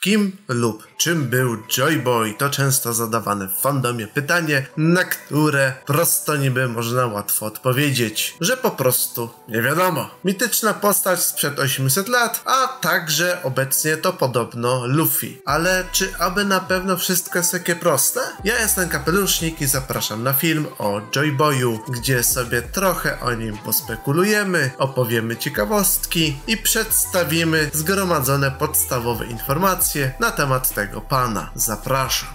Kim lub czym był Joyboy? To często zadawane w fandomie pytanie, na które prosto niby można łatwo odpowiedzieć, że po prostu nie wiadomo. Mityczna postać sprzed 800 lat, a także obecnie to podobno Luffy. Ale czy aby na pewno wszystko jest takie proste? Ja jestem Kapelusznik i zapraszam na film o Joyboyu, gdzie sobie trochę o nim pospekulujemy, opowiemy ciekawostki i przedstawimy zgromadzone podstawowe informacje na temat tego pana. Zapraszam.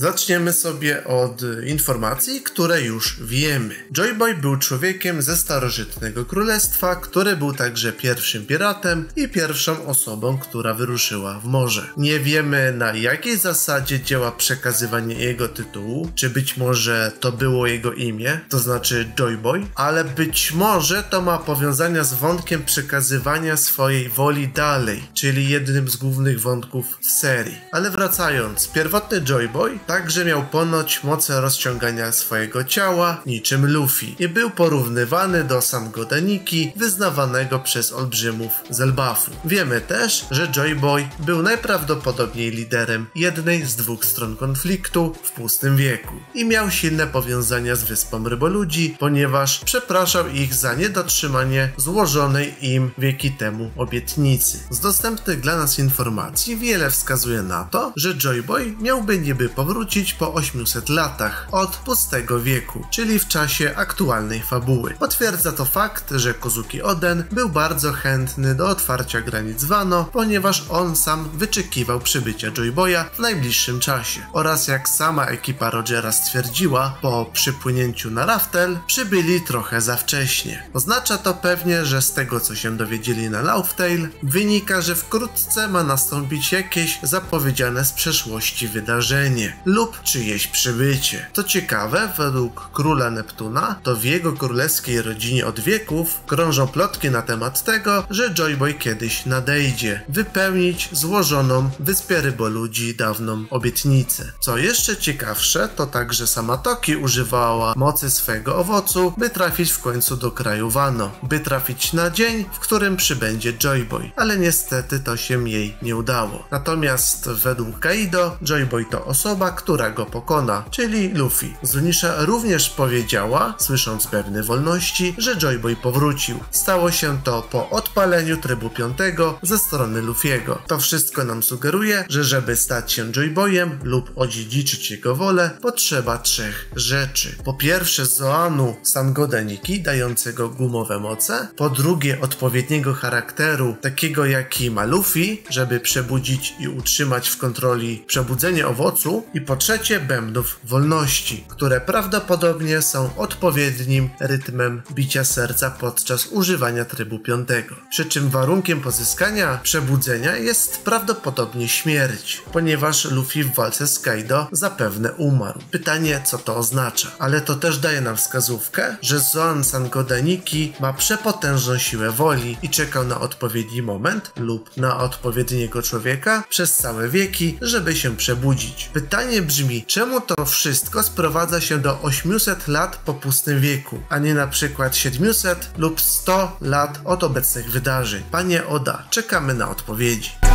Zaczniemy sobie od informacji, które już wiemy. Joyboy był człowiekiem ze starożytnego królestwa, który był także pierwszym piratem i pierwszą osobą, która wyruszyła w morze. Nie wiemy na jakiej zasadzie działa przekazywanie jego tytułu, czy być może to było jego imię, to znaczy Joyboy, ale być może to ma powiązania z wątkiem przekazywania swojej woli dalej, czyli jednym z głównych wątków w serii. Ale wracając, pierwotny Joyboy także miał ponoć moce rozciągania swojego ciała, niczym Luffy, i był porównywany do Sangodaniki wyznawanego przez olbrzymów z Elbafu. Wiemy też, że Joyboy był najprawdopodobniej liderem jednej z dwóch stron konfliktu w pustym wieku i miał silne powiązania z wyspą ryboludzi, ponieważ przepraszał ich za niedotrzymanie złożonej im wieki temu obietnicy. Z dostępnych dla nas informacji wiele wskazuje na to, że Joyboy miałby niby powrócić po 800 latach od pustego wieku, czyli w czasie aktualnej fabuły. Potwierdza to fakt, że Kozuki Oden był bardzo chętny do otwarcia granic Wano, ponieważ on sam wyczekiwał przybycia Joyboya w najbliższym czasie. Oraz jak sama ekipa Rogera stwierdziła, po przypłynięciu na Raftel przybyli trochę za wcześnie. Oznacza to pewnie, że z tego co się dowiedzieli na Lauftail, wynika, że wkrótce ma nastąpić jakieś zapowiedziane z przeszłości wydarzenie lub czyjeś przybycie. To ciekawe, według króla Neptuna, to w jego królewskiej rodzinie od wieków krążą plotki na temat tego, że Joyboy kiedyś nadejdzie, wypełnić złożoną wyspie ryboludzi dawną obietnicę. Co jeszcze ciekawsze, to także sama Toki używała mocy swojego owocu, by trafić w końcu do kraju Wano, by trafić na dzień, w którym przybędzie Joyboy, ale niestety to się jej nie udało. Natomiast według Kaido, Joyboy to osoba, która go pokona, czyli Luffy. Zunisha również powiedziała, słysząc pewne wolności, że Joyboy powrócił. Stało się to po odpaleniu trybu 5 ze strony Luffy'ego. To wszystko nam sugeruje, że żeby stać się Joyboyem lub odziedziczyć jego wolę, potrzeba trzech rzeczy. Po pierwsze Zoanu Sangodaniki, dającego gumowe moce. Po drugie odpowiedniego charakteru, takiego jaki ma Luffy, żeby przebudzić i utrzymać w kontroli przebudzenie owocu. I po trzecie bębnów wolności, które prawdopodobnie są odpowiednim rytmem bicia serca podczas używania trybu 5. Przy czym warunkiem pozyskania przebudzenia jest prawdopodobnie śmierć, ponieważ Luffy w walce z Kaido zapewne umarł. Pytanie, co to oznacza? Ale to też daje nam wskazówkę, że Zoan Sangodaniki ma przepotężną siłę woli i czekał na odpowiedni moment lub na odpowiedniego człowieka przez całe wieki, żeby się przebudzić. Pytanie brzmi, czemu to wszystko sprowadza się do 800 lat po pustym wieku, a nie na przykład 700 lub 100 lat od obecnych wydarzeń? Panie Oda, czekamy na odpowiedzi.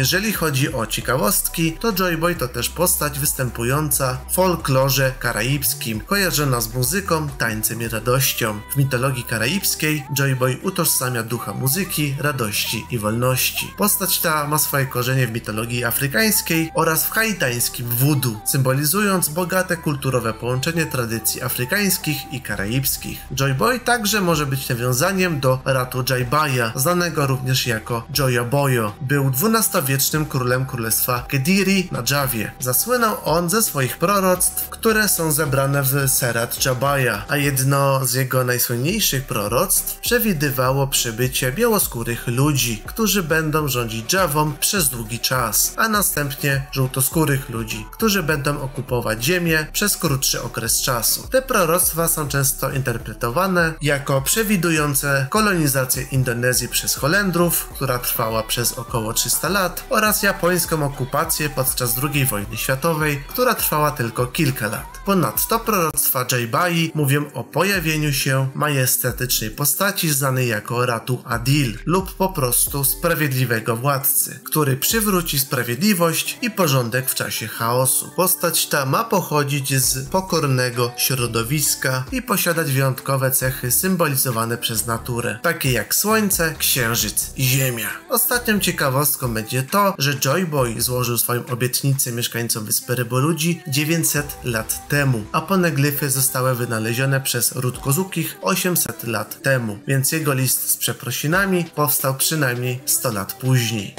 Jeżeli chodzi o ciekawostki, to Joyboy to też postać występująca w folklorze karaibskim, kojarzona z muzyką, tańcem i radością. W mitologii karaibskiej Joyboy utożsamia ducha muzyki, radości i wolności. Postać ta ma swoje korzenie w mitologii afrykańskiej oraz w haitańskim voodoo, symbolizując bogate kulturowe połączenie tradycji afrykańskich i karaibskich. Joyboy także może być nawiązaniem do Ratu Jaibaya, znanego również jako Joya Boyo. Był 12 wiecznym królem królestwa Kediri na Jawie. Zasłynął on ze swoich proroctw, które są zebrane w Serat Jabaya, a jedno z jego najsłynniejszych proroctw przewidywało przybycie białoskórych ludzi, którzy będą rządzić Javą przez długi czas, a następnie żółtoskórych ludzi, którzy będą okupować ziemię przez krótszy okres czasu. Te proroctwa są często interpretowane jako przewidujące kolonizację Indonezji przez Holendrów, która trwała przez około 300 lat, oraz japońską okupację podczas II wojny światowej, która trwała tylko kilka lat. Ponadto proroctwa Bai mówią o pojawieniu się majestatycznej postaci znanej jako Ratu Adil lub po prostu sprawiedliwego władcy, który przywróci sprawiedliwość i porządek w czasie chaosu. Postać ta ma pochodzić z pokornego środowiska i posiadać wyjątkowe cechy symbolizowane przez naturę, takie jak słońce, księżyc i ziemia. Ostatnią ciekawostką będzie to, że Joy Boy złożył swoją obietnicę mieszkańcom Wyspy Ryboludzi 900 lat temu, a poneglyfy zostały wynalezione przez Rudkozukich 800 lat temu, więc jego list z przeprosinami powstał przynajmniej 100 lat później.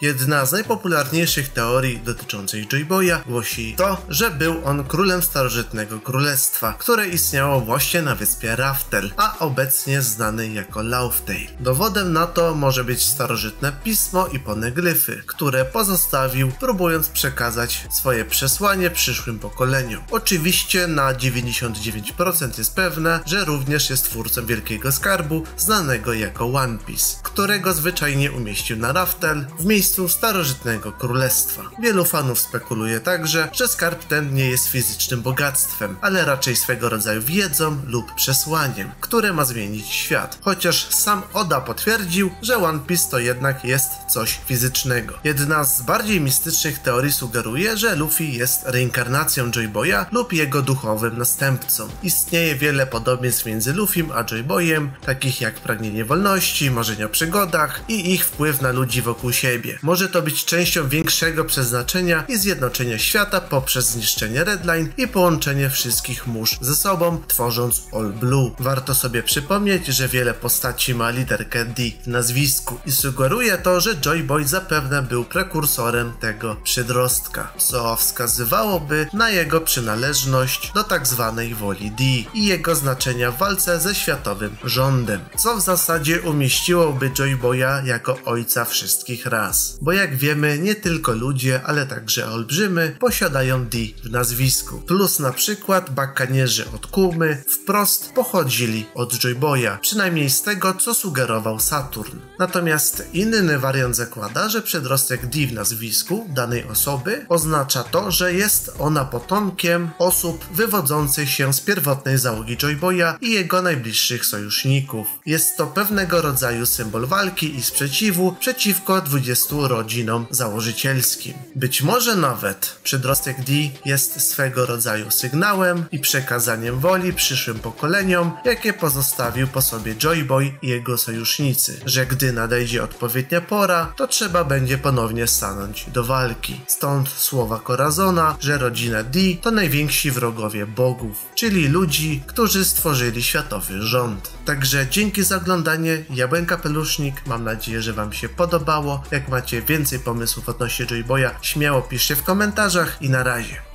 Jedna z najpopularniejszych teorii dotyczących Joyboya głosi to, że był on królem starożytnego królestwa, które istniało właśnie na wyspie Raftel, a obecnie znany jako Lauftail. Dowodem na to może być starożytne pismo i poneglyfy, które pozostawił, próbując przekazać swoje przesłanie przyszłym pokoleniom. Oczywiście na 99% jest pewne, że również jest twórcą wielkiego skarbu, znanego jako One Piece, którego zwyczajnie umieścił na Raftel w miejscu miejscu starożytnego królestwa. Wielu fanów spekuluje także, że skarb ten nie jest fizycznym bogactwem, ale raczej swego rodzaju wiedzą lub przesłaniem, które ma zmienić świat. Chociaż sam Oda potwierdził, że One Piece to jednak jest coś fizycznego. Jedna z bardziej mistycznych teorii sugeruje, że Luffy jest reinkarnacją Joyboya lub jego duchowym następcą. Istnieje wiele podobieństw między Luffym a Joyboyem, takich jak pragnienie wolności, marzenia o przygodach i ich wpływ na ludzi wokół siebie. Może to być częścią większego przeznaczenia i zjednoczenia świata poprzez zniszczenie Redline i połączenie wszystkich mórz ze sobą, tworząc All Blue. Warto sobie przypomnieć, że wiele postaci ma literkę D w nazwisku i sugeruje to, że Joy Boy zapewne był prekursorem tego przydrostka, co wskazywałoby na jego przynależność do tak zwanej woli D i jego znaczenia w walce ze światowym rządem, co w zasadzie umieściłoby Joy Boya jako ojca wszystkich ras bo jak wiemy, nie tylko ludzie, ale także olbrzymy posiadają D w nazwisku. Plus na przykład bakanierzy od Kumy wprost pochodzili od Joyboya, przynajmniej z tego, co sugerował Saturn. Natomiast inny wariant zakłada, że przedrostek D w nazwisku danej osoby oznacza to, że jest ona potomkiem osób wywodzących się z pierwotnej załogi Joyboya i jego najbliższych sojuszników. Jest to pewnego rodzaju symbol walki i sprzeciwu przeciwko 20 rodzinom założycielskim. Być może nawet przedrostek D jest swego rodzaju sygnałem i przekazaniem woli przyszłym pokoleniom, jakie pozostawił po sobie Joyboy i jego sojusznicy, że gdy nadejdzie odpowiednia pora, to trzeba będzie ponownie stanąć do walki. Stąd słowa Corazona, że rodzina D to najwięksi wrogowie bogów, czyli ludzi, którzy stworzyli światowy rząd. Także dzięki za oglądanie, Jabłęka Pelusznik, mam nadzieję, że Wam się podobało. Jak macie więcej pomysłów odnośnie Joyboya, śmiało piszcie w komentarzach i na razie.